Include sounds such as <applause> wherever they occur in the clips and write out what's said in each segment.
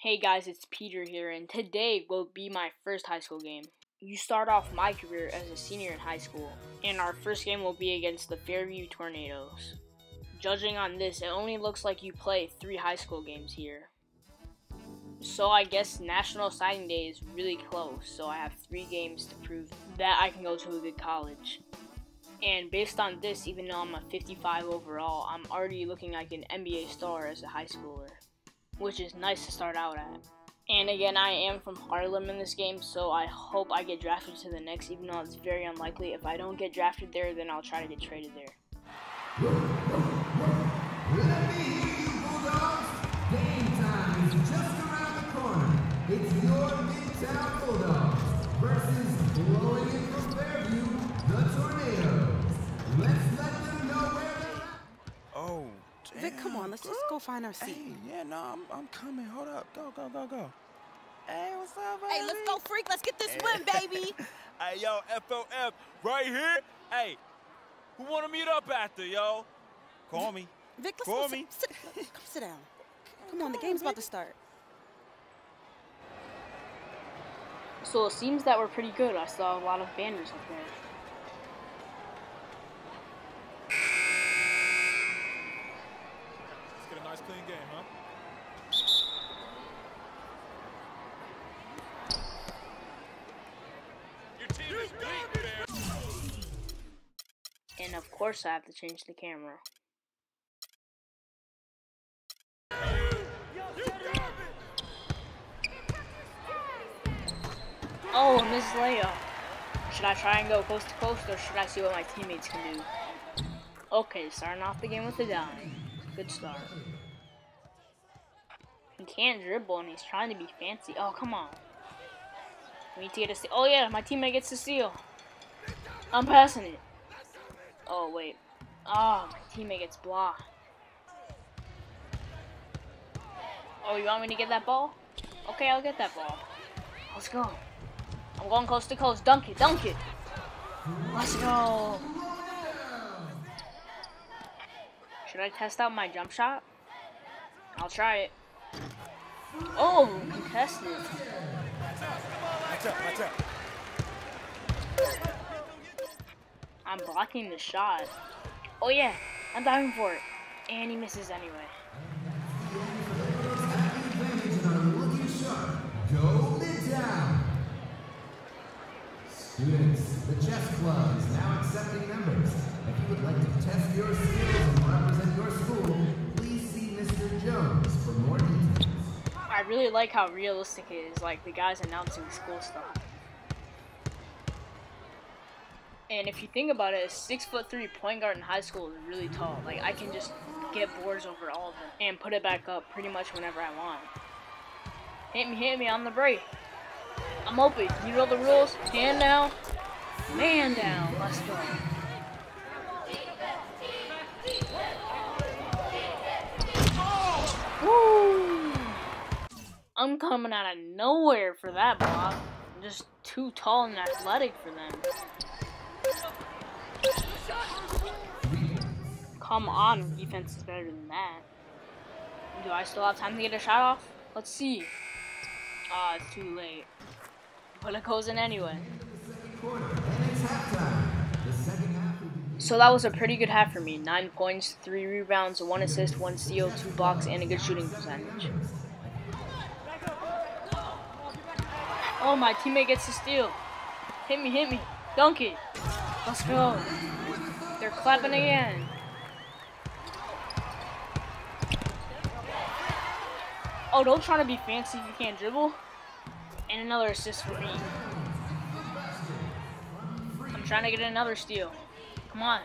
Hey guys, it's Peter here, and today will be my first high school game. You start off my career as a senior in high school, and our first game will be against the Fairview Tornadoes. Judging on this, it only looks like you play three high school games here. So I guess National Signing Day is really close, so I have three games to prove that I can go to a good college. And based on this, even though I'm a 55 overall, I'm already looking like an NBA star as a high schooler which is nice to start out at. And again, I am from Harlem in this game, so I hope I get drafted to the Knicks, even though it's very unlikely. If I don't get drafted there, then I'll try to get traded there. Versus blowing Vic, come on, let's just go find our seat. Hey, yeah, no, I'm, I'm coming. Hold up. Go, go, go, go. Hey, what's up, baby? Hey, let's go, freak. Let's get this win, baby. <laughs> hey, yo, FOF, right here. Hey, who want to meet up after, yo? Call me. Vic, let's Call go me. Sit, sit, come <laughs> sit down. Come on, the game's about to start. So it seems that we're pretty good. I saw a lot of banners up there. Nice clean game, huh? And of course I have to change the camera. Oh, Miss Leia. Should I try and go coast to coast or should I see what my teammates can do? Okay, starting off the game with a dime. Good start. He can't dribble and he's trying to be fancy. Oh, come on. We need to get a steal. Oh, yeah, my teammate gets the steal. I'm passing it. Oh, wait. Oh, my teammate gets blocked. Oh, you want me to get that ball? Okay, I'll get that ball. Let's go. I'm going coast to coast. Dunk it, dunk it. Let's go. Should I test out my jump shot? I'll try it. Oh, contested. I'm blocking the shot. Oh yeah, I'm diving for it. And he misses anyway. Go. Students, the chess club is now accepting members. If you would like to test your skills and represent your school, please see Mr. Jones for more details. I really like how realistic it is, like the guys announcing school stuff. And if you think about it, a six foot three point guard in high school is really tall. Like I can just get boards over all of them and put it back up pretty much whenever I want. Hit me, hit me on the break. I'm open. You know the rules. Hand down, man down. Let's go. I'm coming out of nowhere for that block. I'm just too tall and athletic for them. Come on, defense is better than that. Do I still have time to get a shot off? Let's see. Ah, it's too late. But it goes in anyway. So that was a pretty good half for me. 9 points, 3 rebounds, 1 assist, 1 steal, 2 blocks, and a good shooting percentage. Oh, my teammate gets the steal. Hit me, hit me. Dunk it. Let's go. They're clapping again. Oh, don't try to be fancy if you can't dribble. And another assist for me. I'm trying to get another steal. Come on.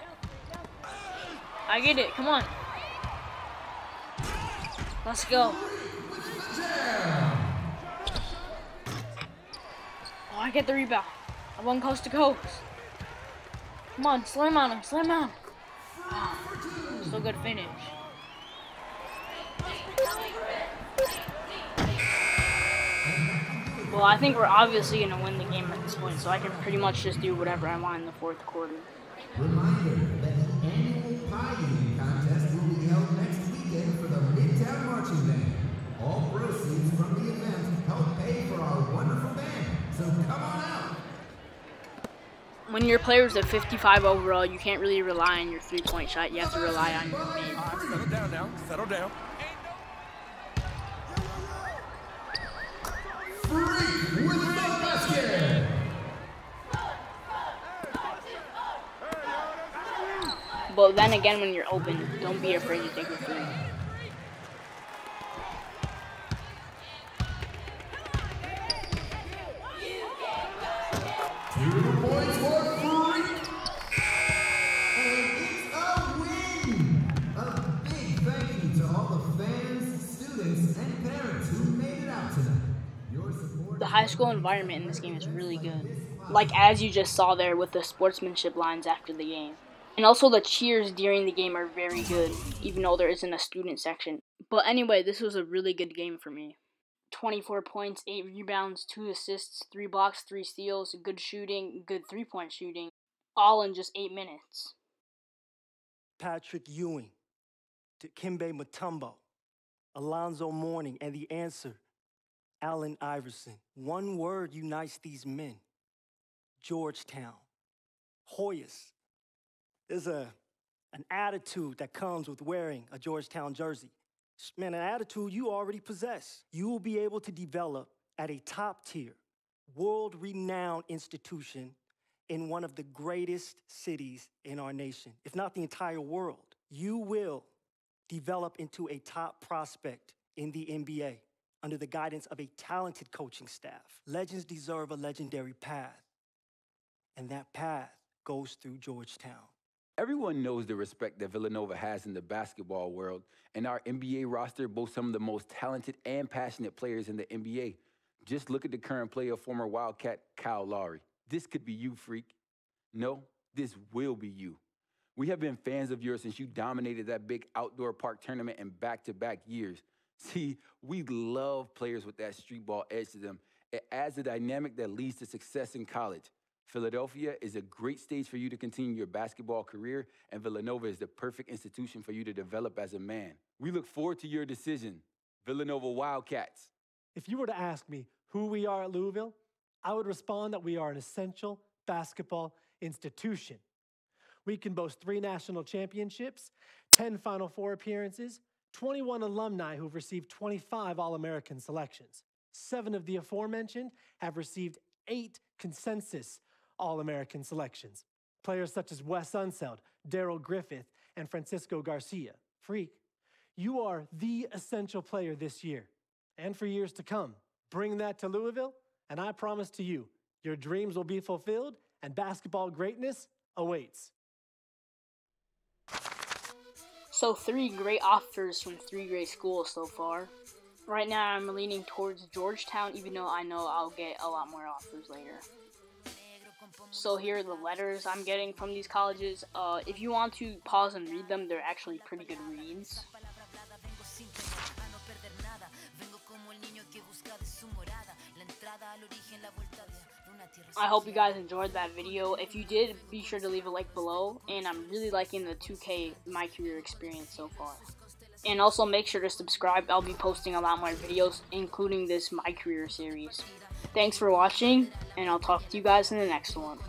I get it. Come on. Let's go. I get the rebound. I won coast to coast. Come on, slam on him, slam on him. Oh, still good finish. Well, I think we're obviously going to win the game at this point, so I can pretty much just do whatever I want in the fourth quarter. Reminder that the annual pie contest will be held next weekend for the Midtown Marching Band. All proceeds When your player is a 55 overall, you can't really rely on your three-point shot. You have to rely on your mid. All right, settle down now. Settle down. Freak with the basket. But then again, when you're open, don't be afraid to take a three. Two points for Freak. And it's a win. A big thank you to all the fans, students, and parents who made it out tonight. Your support. The high school environment in this game is really good. Like as you just saw there with the sportsmanship lines after the game. And also the cheers during the game are very good, even though there isn't a student section. But anyway, this was a really good game for me. 24 points, 8 rebounds, 2 assists, 3 blocks, 3 steals, good shooting, good three point shooting, all in just 8 minutes. Patrick Ewing, Dikembe Mutombo, Alonzo Mourning, and the answer, Allen Iverson. One word unites these men Georgetown, Hoyas. There's a, an attitude that comes with wearing a Georgetown jersey. Man, an attitude you already possess. You will be able to develop at a top tier, world renowned institution in one of the greatest cities in our nation, if not the entire world. You will develop into a top prospect in the NBA under the guidance of a talented coaching staff. Legends deserve a legendary path, and that path goes through Georgetown. Everyone knows the respect that Villanova has in the basketball world, and our NBA roster boasts some of the most talented and passionate players in the NBA. Just look at the current player, former Wildcat Kyle Lowry. This could be you, freak. No, this will be you. We have been fans of yours since you dominated that big outdoor park tournament in back to back years. See, we love players with that street ball edge to them. It adds a dynamic that leads to success in college. Philadelphia is a great stage for you to continue your basketball career, and Villanova is the perfect institution for you to develop as a man. We look forward to your decision. Villanova Wildcats. If you were to ask me who we are at Louisville, I would respond that we are an essential basketball institution. We can boast three national championships, 10 Final Four appearances, 21 alumni who've received 25 All American selections. Seven of the aforementioned have received eight consensus All American selections. Players such as Wes Unseld, Darrell Griffith, and Francisco Garcia. Freak, you are the essential player this year and for years to come. Bring that to Louisville, and I promise to you, your dreams will be fulfilled and basketball greatness awaits. So, three great offers from three great schools so far. Right now, I'm leaning towards Georgetown, even though I know I'll get a lot more offers later. So, here are the letters I'm getting from these colleges. Uh, if you want to pause and read them, they're actually pretty good reads. I hope you guys enjoyed that video. If you did, be sure to leave a like below. And I'm really liking the 2K My Career experience so far. And also make sure to subscribe. I'll be posting a lot more videos, including this My Career series. Thanks for watching, and I'll talk to you guys in the next one.